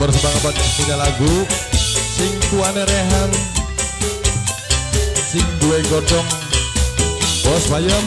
sahabat punya lagu. Sing tuane rehan. Sing duwe godong Bos Bayam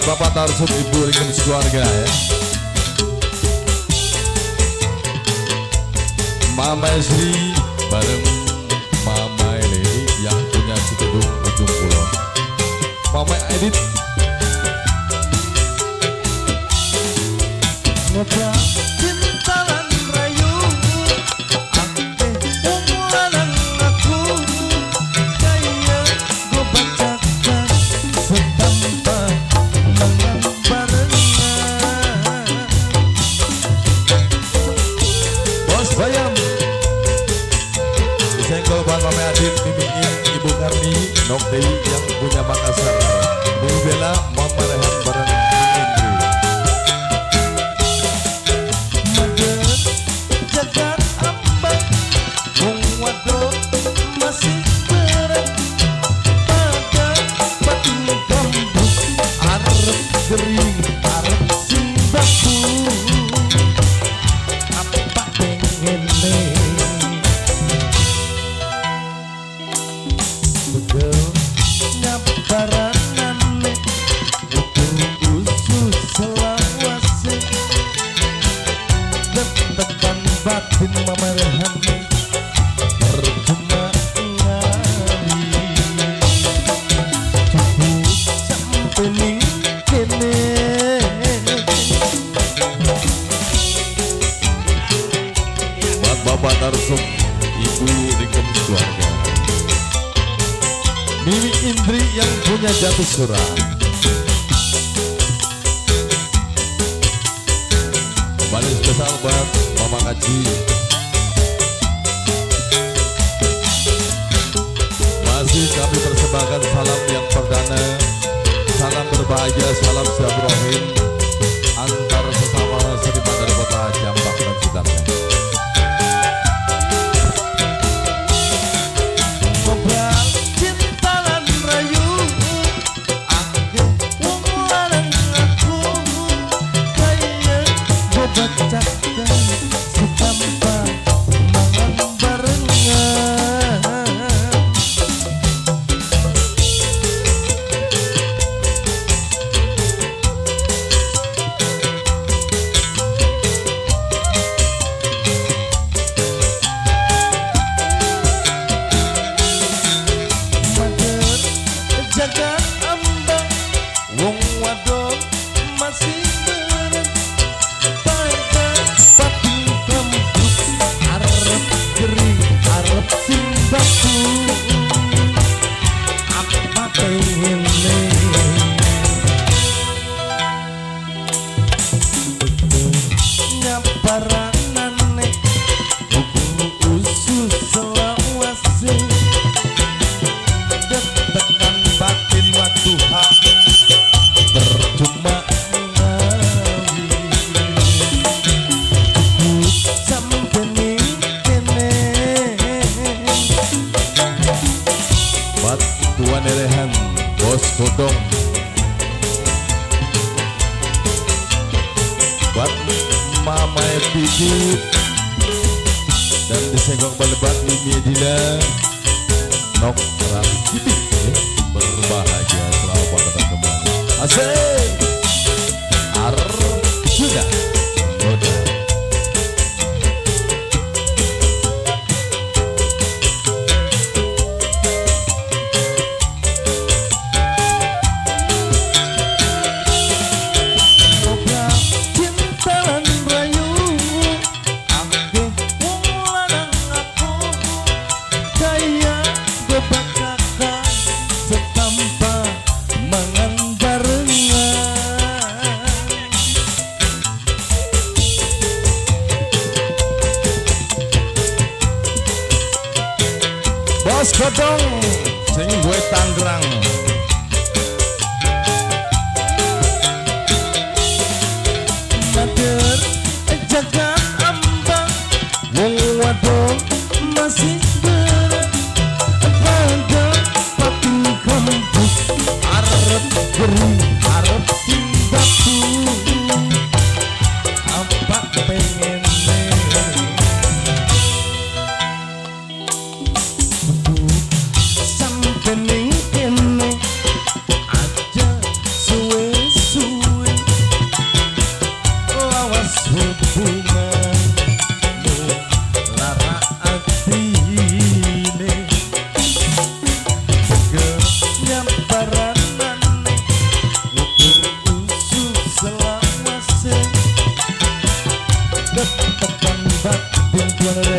Buat Bapak Tarsum Ibu Ringkem keluarga ya. Mama Sri bareng Mama Eli yang punya Cikidung Ujung Kulon Mama Edit Ngobrol Ibu Karni Nok Dewi yang punya Makassar. Bumi Bella batin memerehan Percuma ngali Cukup sampai kene Bapak Ibu Mimi Indri yang punya jatuh surat Kembali spesial buat Mama Masih kami persembahkan salam yang perdana Salam berbahagia, salam silaturahim Antar sesama seniman dari kota Jambak dan sekitarnya fool Epidit Dan disenggong balebat Mimi Edila Nok Rakiti berbahagia selamat datang kembali. Asik. Shut down.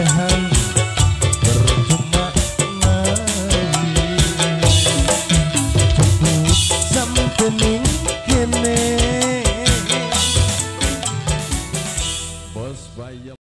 हम